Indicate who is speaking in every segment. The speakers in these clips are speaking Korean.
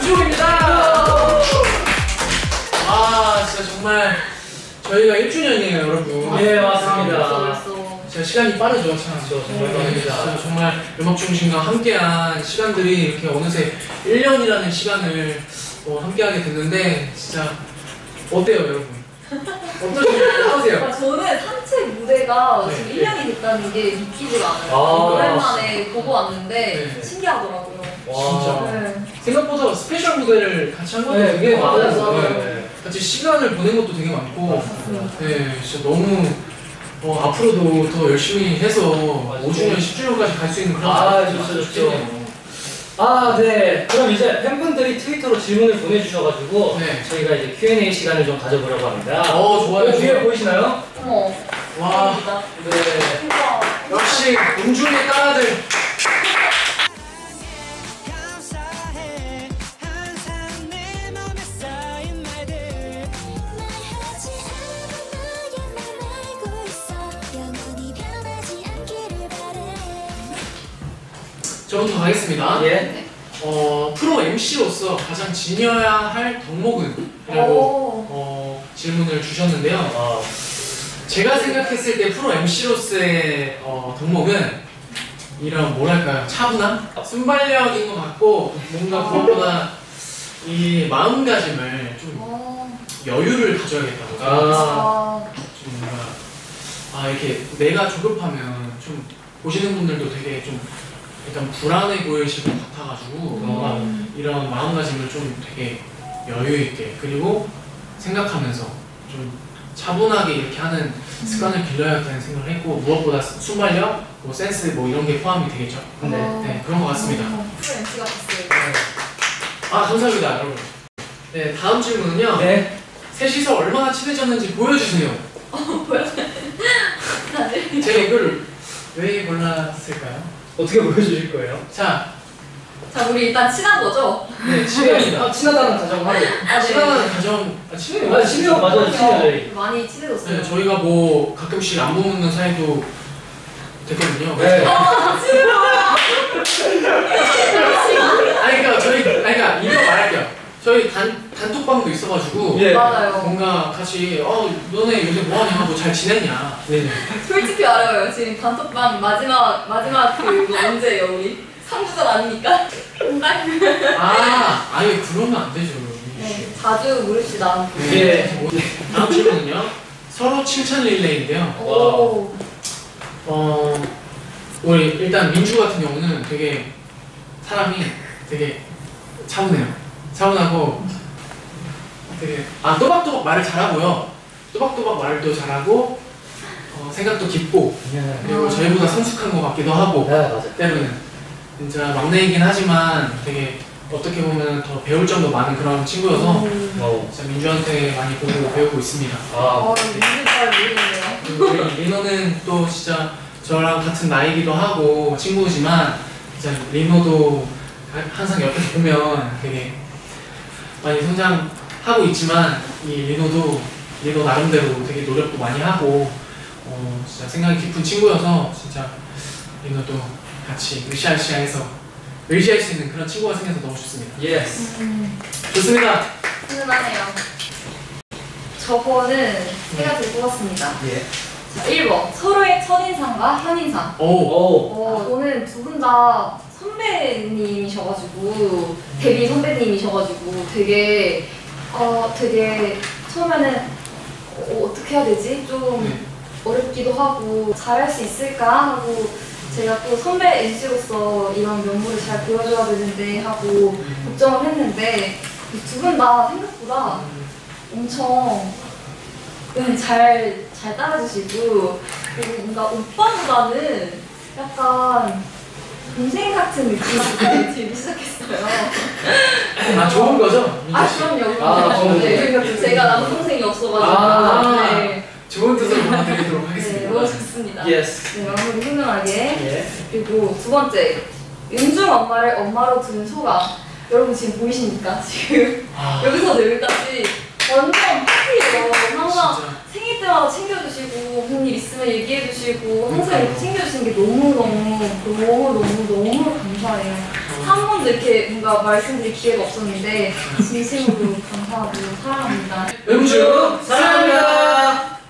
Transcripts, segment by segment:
Speaker 1: 우주입니다. 아 진짜 정말 저희가 1주년이에요 여러분. 아, 네 맞습니다.
Speaker 2: 아,
Speaker 1: 제가 시간이 빠르죠 참.
Speaker 3: 저 정말
Speaker 1: 네.
Speaker 3: 빠릅니다.
Speaker 1: 저 정말 음악 중심과 함께한 시간들이 이렇게 어느새 1년이라는 시간을 뭐 함께하게 됐는데 진짜 어때요 여러분? 어떠세요?
Speaker 2: 아, 저는 산책 무대가
Speaker 1: 네.
Speaker 2: 지금 1년이 됐다는 게 믿기지가 않아요.
Speaker 3: 아,
Speaker 2: 오랜만에 네. 보고 왔는데
Speaker 1: 네.
Speaker 2: 신기하더라고요.
Speaker 3: 와.
Speaker 2: 네.
Speaker 1: 생각보다 스페셜 무대를 같이 한 것도
Speaker 3: 네,
Speaker 1: 되게
Speaker 3: 맞아요.
Speaker 1: 많아서
Speaker 3: 네.
Speaker 1: 같이 시간을 보낸 것도 되게 많고
Speaker 2: 맞습니다.
Speaker 1: 네, 진짜 너무 어, 앞으로도 더 열심히 해서
Speaker 3: 맞아요.
Speaker 1: 5주년, 10주년까지 갈 수 있는 그런
Speaker 3: 아, 좋죠, 좋죠. 아, 네. 그럼 이제 팬분들이 트위터로 질문을 보내주셔가지고
Speaker 1: 네.
Speaker 3: 저희가 이제 Q&A 시간을 좀 가져보려고 합니다.
Speaker 1: 어, 좋아요.
Speaker 3: 여기 뒤에
Speaker 1: 좋아요.
Speaker 3: 보이시나요?
Speaker 2: 어머.
Speaker 1: 와,
Speaker 2: 감사합니다.
Speaker 3: 네.
Speaker 1: 역시 음중의 딸아들. 저부터 가겠습니다.
Speaker 3: 예.
Speaker 1: 어, 프로 MC로서 가장 지녀야 할 덕목은? 라고
Speaker 2: 오.
Speaker 1: 어, 질문을 주셨는데요.
Speaker 3: 아,
Speaker 1: 제가 생각했을 때 프로 MC로서의 어, 덕목은 이런 뭐랄까요 차분함, 순발력인 것 같고 뭔가 그것보다 이 마음가짐을 좀
Speaker 2: 어.
Speaker 1: 여유를 가져야겠다고
Speaker 3: 아.
Speaker 2: 아.
Speaker 1: 좀 뭔가 아 이렇게 내가 조급하면 좀 보시는 분들도 되게 좀 약간 불안해 보이실 것 같아가지고 뭔가
Speaker 2: 음.
Speaker 1: 이런 마음가짐을 좀 되게 여유 있게 그리고 생각하면서 좀 차분하게 이렇게 하는 습관을 길러야겠다는 생각을 했고 무엇보다 순발력, 뭐 센스 뭐 이런 게 포함이 되겠죠.
Speaker 3: 네.
Speaker 1: 네 그런 것 같습니다.
Speaker 2: 어, 됐어요.
Speaker 1: 아 감사합니다 여러분. 네 다음 질문은요.
Speaker 3: 네.
Speaker 1: 셋이서 얼마나 친해졌는지 보여주세요. 제가 이걸 왜 골랐을까요?
Speaker 3: 어떻게 보여주실 거예요?
Speaker 1: 자,
Speaker 2: 자, 우리 일단 친한 거죠?
Speaker 1: 네 친해입니다.
Speaker 3: 아, 친하다는 가정하고.
Speaker 2: 아,
Speaker 1: 친한 가정 아, 친해요.
Speaker 3: 아, 친해요. 맞아요. 친해요. 저희.
Speaker 2: 많이 친해졌어요.
Speaker 1: 네, 저희가 뭐 가끔씩 안부 묻는 사이도 됐거든요.
Speaker 3: 네.
Speaker 1: 아니 그러니까 저희 아니 그러니까 이거 말할게요. 저희 단 단톡방도 있어가지고
Speaker 3: 예.
Speaker 2: 맞아요.
Speaker 1: 뭔가 같이 어 너네 요새 뭐하냐 뭐잘 지냈냐.
Speaker 3: 네.
Speaker 2: 솔직히 알아요. 지금 단톡방 마지막 마지막 그 언제예요, 우리? 3주전 아닙니까?
Speaker 1: 아 아니 그러면 안 되죠.
Speaker 2: 네, 자주 물읍시다.
Speaker 1: 네. 다음 질문은요. 서로 칭찬 릴레이인데요.
Speaker 2: 오.
Speaker 1: 어 우리 일단 민주 같은 경우는 되게 사람이 되게 차분해요. 차분하고 되게 아 또박또박 말을 잘하고요. 또박또박 말도 잘하고 어, 생각도 깊고
Speaker 3: 네.
Speaker 1: 그리고
Speaker 2: 아.
Speaker 1: 저희보다 성숙한 것 같기도 하고
Speaker 3: 네, 맞아요.
Speaker 1: 때로는 진짜 막내이긴 하지만 되게 어떻게 보면 더 배울 점도 많은 그런 친구여서
Speaker 2: 음.
Speaker 3: 어.
Speaker 1: 진짜 민주한테 많이 보고 배우고 있습니다.
Speaker 3: 아,
Speaker 2: 어, 민주 잘 모르겠네요.
Speaker 1: 그리고 우리 리노는 또 진짜 저랑 같은 나이기도 하고 친구지만 진짜 리노도 하- 항상 옆에서 보면 되게 많이 성장 하고 있지만 이 리노도 리노 나름대로 되게 노력도 많이 하고 어 진짜 생각이 깊은 친구여서 진짜 리노도 같이 으쌰으쌰해서 의지할 수 있는 그런 친구가 생겨서 너무 좋습니다.
Speaker 3: yes.
Speaker 2: 음,
Speaker 1: 좋습니다.
Speaker 2: 훈훈하네요. 저거는 제가 들고 왔습니다.
Speaker 3: 예.
Speaker 2: 자, 1번. 서로의 첫인상과 현인상.
Speaker 1: 오,
Speaker 3: 오.
Speaker 2: 어, 저는 두 분 다 선배님이셔가지고 데뷔 선배님이셔가지고 되게 어 되게 처음에는 어, 어떻게 해야 되지? 좀
Speaker 1: 네.
Speaker 2: 어렵기도 하고 잘할 수 있을까? 하고 제가 또 선배 MC로서 이런 면모를 잘 보여줘야 되는데 하고 걱정을 했는데 두 분 다 생각보다 엄청 네, 잘, 잘 따라주시고 그리고 뭔가 오빠보다는 약간 동생 같은 느낌이 들기 시작했어요.
Speaker 1: 아 좋은 거죠?
Speaker 2: 아? 그럼요.
Speaker 3: 아. 좋은
Speaker 2: 네,
Speaker 3: 거죠.
Speaker 2: 제가 남동생이 없어가지고
Speaker 1: 아.
Speaker 2: 네,
Speaker 1: 좋은 뜻으로
Speaker 2: 네,
Speaker 1: 하겠습니다.
Speaker 2: 너무 좋습니다.
Speaker 3: yes.
Speaker 2: 네, 마무리 훈훈하게
Speaker 3: 예.
Speaker 2: 그리고 두 번째 윤중 엄마를 엄마로 두는 소감 여러분 지금 보이십니까? 지금
Speaker 1: 아,
Speaker 2: 여기서 여기까지 완전 파티예요. 항상. 생일 때마다 챙겨주시고 무슨 일 있으면 얘기해주시고 항상 이렇게 챙겨주시는 게 너무너무 너무너무 너무 감사해요. 한 번도 이렇게 뭔가 말씀드릴 기회가 없었는데 진심으로 감사하고 사랑합니다.
Speaker 1: 음주
Speaker 2: 네,
Speaker 1: 사랑합니다.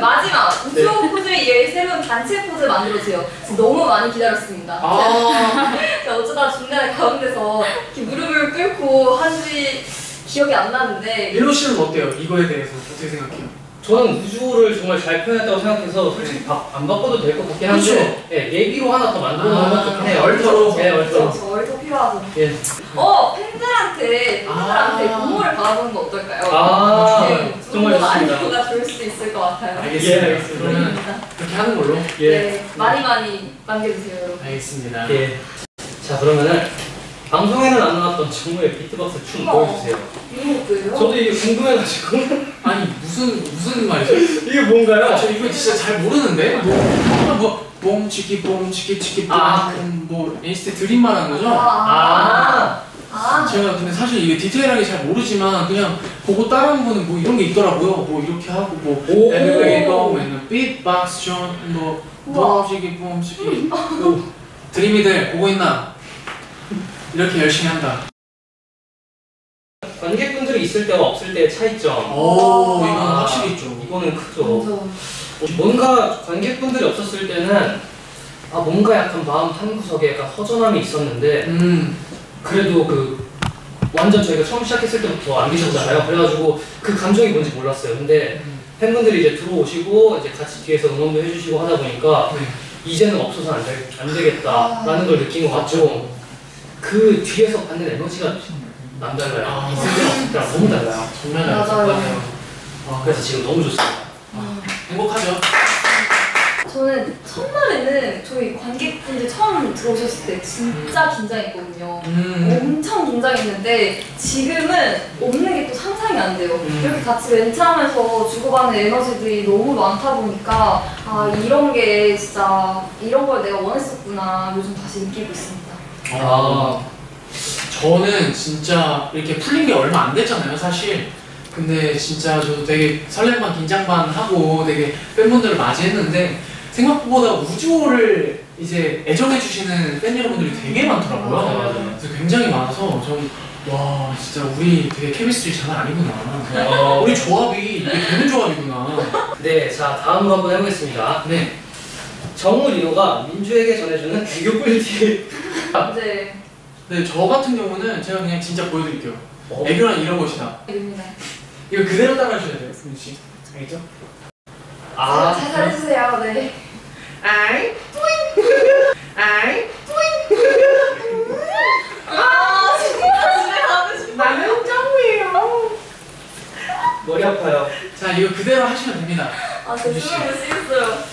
Speaker 2: 마지막 우주 포즈에 이을 새로운 단체 포즈 만들어주세요. 너무 많이 기다렸습니다.
Speaker 1: 아,
Speaker 2: 제가 어쩌다 중간에 가운데서 이렇게 무릎을 꿇고 한지 기억이 안 나는데
Speaker 1: 일로 씨는 어때요? 이거에 대해서 어떻게 생각해요?
Speaker 3: 저는 우주를 정말 잘 표현했다고 생각해서 솔직히 바, 안 바꿔도 될 것 같긴 한데 예, 예비로 하나 더 만들어 놓으면
Speaker 1: 아,
Speaker 3: 좋긴 해요.
Speaker 1: 얼터로.
Speaker 3: 네, 얼터로.
Speaker 2: 그렇죠. 얼터 필요하죠.
Speaker 3: 예.
Speaker 2: 어 팬들한테 팬들한테
Speaker 1: 아.
Speaker 2: 공모를 받아보는 거 어떨까요?
Speaker 3: 아,
Speaker 2: 네,
Speaker 3: 정말 좋습니다.
Speaker 2: 안무가 좋을 수 있을 것 같아요.
Speaker 1: 알겠습니다.
Speaker 3: 예, 알겠습니다.
Speaker 1: 그러면
Speaker 2: 입니다.
Speaker 1: 그렇게 하는 걸로.
Speaker 3: 예.
Speaker 2: 네, 많이 많이 남겨주세요, 여러분.
Speaker 1: 알겠습니다.
Speaker 3: 예. 자, 그러면은 방송에는 안 나왔던 정우의 비트박스 춤
Speaker 2: 우와.
Speaker 3: 보여주세요.
Speaker 2: 이거 뭐예요?
Speaker 3: 저도 이게 궁금해가지고
Speaker 1: 아니 무슨 무슨 말이죠?
Speaker 3: 이게 뭔가요?
Speaker 1: 아, 저 이거 진짜 잘 모르는데 뭐, 뭐 뽕치기 뽕치기 치기
Speaker 3: 아.
Speaker 1: 뽕뭐 인스타 드림 말하는 거죠?
Speaker 2: 아,
Speaker 3: 아,
Speaker 2: 아,
Speaker 1: 제가 근데 사실 이게 디테일하게 잘 모르지만 그냥 보고 따라한 거는 뭐 이런 게 있더라고요. 뭐 이렇게 하고 뭐
Speaker 3: 오.
Speaker 1: everybody go and beatbox John 뭐
Speaker 2: 우와.
Speaker 1: 뽕치기 뽕치기 또 드림이들 보고 있나? 이렇게 열심히 한다.
Speaker 3: 관객분들이 있을 때와 없을 때의 차이점.
Speaker 1: 오 이건 확실히 있죠.
Speaker 3: 이거는 크죠. 뭔가 관객분들이 없었을 때는 아 뭔가 약간 마음 한 구석에 약간 허전함이 있었는데
Speaker 1: 음
Speaker 3: 그래도 그 완전 저희가 처음 시작했을 때부터 안 계셨잖아요. 그래가지고 그 감정이 뭔지 몰랐어요. 근데 팬분들이 이제 들어오시고 이제 같이 뒤에서 응원도 해주시고 하다 보니까
Speaker 1: 네.
Speaker 3: 이제는 없어서 안, 되, 안 되겠다라는 걸 느낀 것 같고 그 뒤에서 받는 에너지가 남달라요.
Speaker 1: 아.
Speaker 3: 있을 때랑 너무 달라요.
Speaker 1: 정말
Speaker 2: 맞아요.
Speaker 3: 아, 그래서 지금 너무 좋습니다.
Speaker 2: 아.
Speaker 1: 행복하죠.
Speaker 2: 저는 첫날에는 저희 관객분들 처음 들어오셨을 때 진짜 긴장했거든요.
Speaker 1: 음.
Speaker 2: 엄청 긴장했는데 지금은 없는 게 또 상상이 안 돼요.
Speaker 1: 음.
Speaker 2: 이렇게 같이 멘트하면서 주고받는 에너지들이 너무 많다 보니까 아 이런 게 진짜 이런 걸 내가 원했었구나 요즘 다시 느끼고 있습니다.
Speaker 3: 아,
Speaker 1: 저는 진짜 이렇게 풀린 게 얼마 안 됐잖아요, 사실. 근데 진짜 저도 되게 설렘 반 긴장 반 하고 되게 팬분들을 맞이했는데 생각보다 우주호를 이제 애정해 주시는 팬 여러분들이 되게 많더라고요.
Speaker 3: 맞아요, 맞아요.
Speaker 1: 그래서 굉장히 많아서 전 와, 진짜 우리 되게 케미스트리 장난 아니구나.
Speaker 3: 어,
Speaker 1: 우리 조합이 이게 되는 조합이구나.
Speaker 3: 네, 자 다음 거 한번 해보겠습니다.
Speaker 1: 네.
Speaker 3: 정우 리노가 민주에게 전해주는 애교 꿀팁.
Speaker 2: 이제
Speaker 1: 네, 저 같은 경우는 제가 그냥 진짜 보여드릴게요.
Speaker 3: 어.
Speaker 1: 애교란 이런 것이다.
Speaker 2: 입니다.
Speaker 1: 이거 그대로 따라하셔야 돼요, 수민 씨. 알겠죠?
Speaker 3: 아,
Speaker 2: 잘 잘해주세요. 네.
Speaker 1: 아이, 아이,
Speaker 2: 아 진짜 집에 가고 싶어.
Speaker 1: 나는 짱구예요.
Speaker 3: 머리 아파요.
Speaker 1: 자, 이거 그대로 하시면 됩니다.
Speaker 2: 아 진짜 숨을 못 쉬겠어요.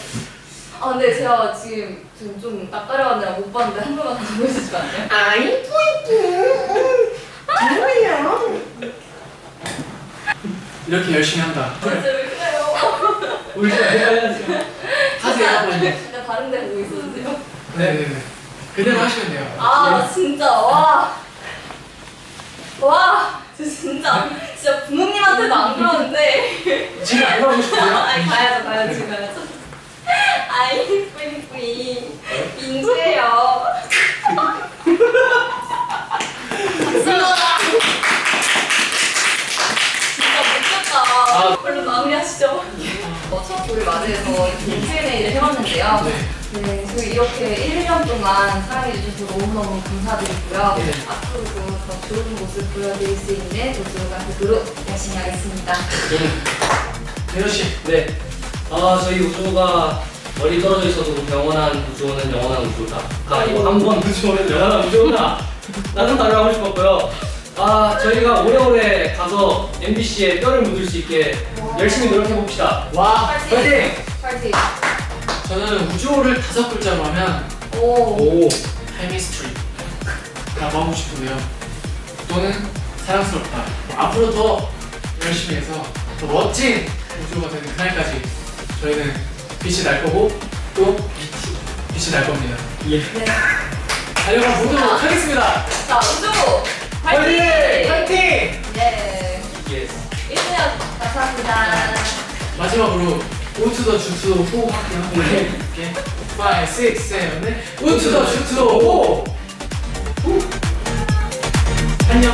Speaker 2: 아 근데 제가 지금 지금 좀 낯가려가느라 못 봤는데 한 번만 다시 보여주시면 안 돼요?
Speaker 1: 아이, 토이토. 짱구예요. 이렇게 열심히 한다.
Speaker 2: 진짜 왜 그래요?
Speaker 3: 울지 말아야지.
Speaker 1: 하세요, 빨리.
Speaker 2: 진짜 다른 데 보고 있었는데요.
Speaker 1: 네네네. 그대로 하시면 돼요.
Speaker 2: 아 진짜 와. 와 진짜 진짜 부모님한테도 안 그러는데
Speaker 1: 지금 안 가고 싶어요?
Speaker 2: 아니 가야죠 가야죠 지금 가야죠 아이 뿌이뿌이 민주예요 진짜 못했다
Speaker 3: 아.
Speaker 2: 얼른 마무리하시죠 어, 첫 돌을 맞이해서 Q&A를 해봤는데요
Speaker 1: 네.
Speaker 2: 네, 저희 이렇게 1, 2년 동안 사랑해주셔서 너무너무 감사드리고요.
Speaker 1: 네.
Speaker 2: 앞으로도 더 좋은 모습 보여드릴 수 있는 우주가 되도록 열심히 하겠습니다.
Speaker 1: 대현 씨.
Speaker 3: 네. 아 저희 우주가 멀리 떨어져 있어도 영원한 우주는 영원한 우주다. 아 이거 한번 우주는 영원한 우주다. 나는 따라하고 싶었고요. 아 저희가 오래오래 가서 MBC에 뼈를 묻을 수 있게 열심히 노력해 봅시다.
Speaker 1: 와,
Speaker 2: 파이팅! 파이팅!
Speaker 1: 저는 우주호를 다섯 글자로 하면
Speaker 2: 오,
Speaker 3: 오.
Speaker 1: chemistry 라고 하고 싶고요. 또는 사랑스럽다. 앞으로 더 열심히 해서 더 멋진 우주가 되는 그날까지 저희는 빛이 날 거고 또 빛이 날 겁니다.
Speaker 3: 예.
Speaker 2: 네.
Speaker 1: 달려가 보도록 하겠습니다.
Speaker 2: 자, 우주!
Speaker 1: 파이팅!
Speaker 2: 파이팅!
Speaker 1: 파이팅!
Speaker 2: 네.
Speaker 3: yes.
Speaker 2: 1주년 감사합니다.
Speaker 1: 마지막으로 우투더 주투더 호 하게 하고 이렇게 5, 6, 7, 8 우투더 주투더 호! 후. 안녕